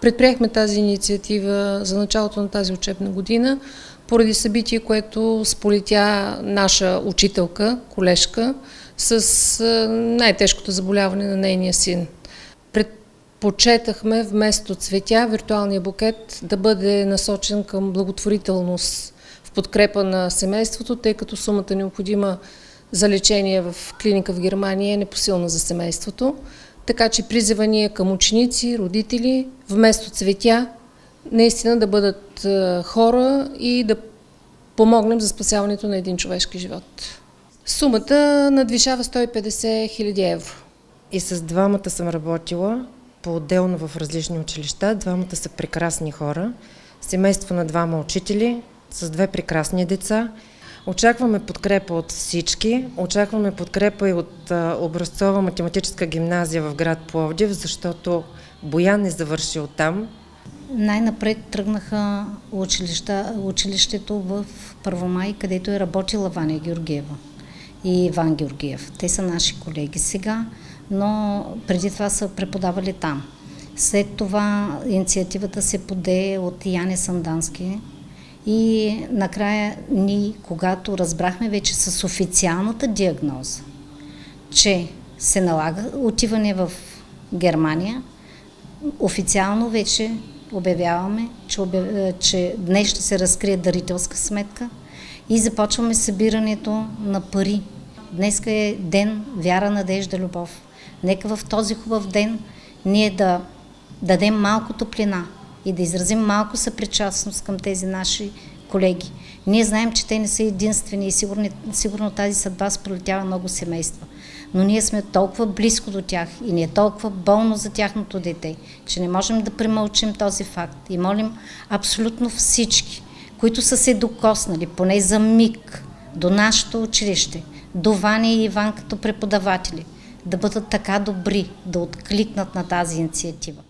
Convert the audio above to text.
Предприехме тази инициатива за началото на тази учебна година поради събитие, което сполетя наша учителка, колежка, с най-тежкото заболяване на нейния син. Предпочетахме вместо цветя виртуалния букет да бъде насочен към благотворителност в подкрепа на семейството, тъй като сумата необходима за лечение в клиника в Германия е непосилна за семейството. Така че призива ни е към ученици, родители, вместо цветя, наистина да бъдат хора и да помогнем за спасяването на един човешки живот. Сумата надвишава 150 хиляди евро. И с двамата съм работила по-отделно в различни училища. Двамата са прекрасни хора. Семейство на двама учители с две прекрасни деца. Очакваме подкрепа от всички. Очакваме подкрепа и от образцова математическа гимназия в град Пловдив, защото Боян е завършил там. Най-напред тръгнаха училища, училището в Първомай, където е работила Ваня Георгиева и Иван Георгиев. Те са наши колеги сега, но преди това са преподавали там. След това инициативата се поде от Яне Сандански и накрая ние, когато разбрахме вече с официалната диагноза, че се налага отиване в Германия, официално вече обявяваме, че, обяв... че днес ще се разкрие дарителска сметка и започваме събирането на пари. Днес е ден вяра, надежда, любов. Нека в този хубав ден ние да дадем малко топлина и да изразим малко съпричастност към тези наши колеги. Ние знаем, че те не са единствени и сигурно, сигурно тази съдба сполетява много семейства. Но ние сме толкова близко до тях и ни е толкова болно за тяхното дете, че не можем да премълчим този факт. И молим абсолютно всички, които са се докоснали, поне за миг, до нашето училище, до Ваня и Иван като преподаватели, да бъдат така добри, да откликнат на тази инициатива.